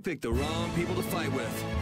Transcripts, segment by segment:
You picked the wrong people to fight with.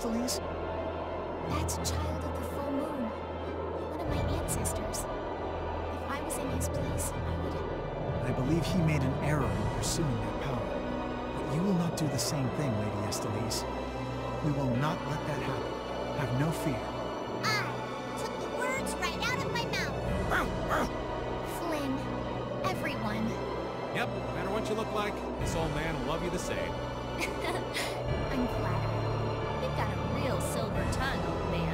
Matter, Lady That's Child of the Full Moon. One of my ancestors. If I was in his place, I would... I believe he made an error in pursuing that power. But you will not do the same thing, Lady Estellise. We will not let that happen. Have no fear. I took the words right out of my mouth. Flynn, everyone. Yep, no matter what you look like, this old man will love you the same. I'm flattered. Tongue, old man.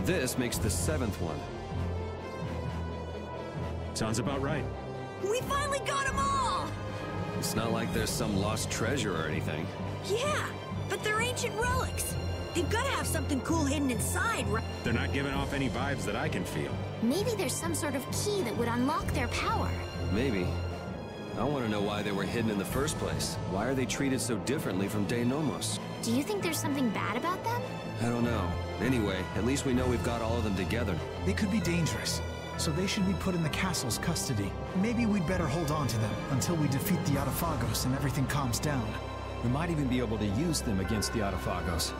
So this makes the seventh one. Sounds about right. We finally got them all! It's not like there's some lost treasure or anything. Yeah, but they're ancient relics. They've got to have something cool hidden inside, right? They're not giving off any vibes that I can feel. Maybe there's some sort of key that would unlock their power. Maybe. I want to know why they were hidden in the first place. Why are they treated so differently from Dein Nomos? Do you think there's something bad about them? I don't know. Anyway, at least we know we've got all of them together. They could be dangerous, so they should be put in the castle's custody. Maybe we'd better hold on to them until we defeat the Adephagos and everything calms down. We might even be able to use them against the Adephagos.